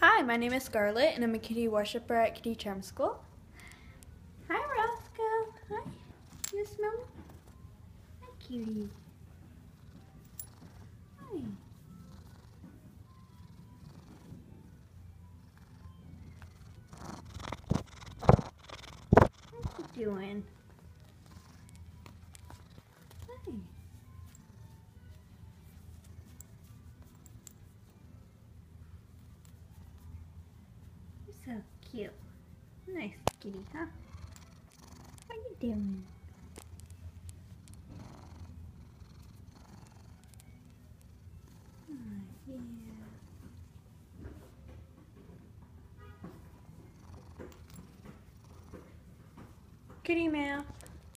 Hi, my name is Scarlett, and I'm a kitty worshiper at Kitty Charm School. Hi, Roscoe. Hi. You smell me? Hi, cutie. Hi. What you doing? So cute. Nice kitty, huh? What are you doing? Oh, yeah. Kitty meow.